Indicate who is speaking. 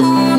Speaker 1: Ooh.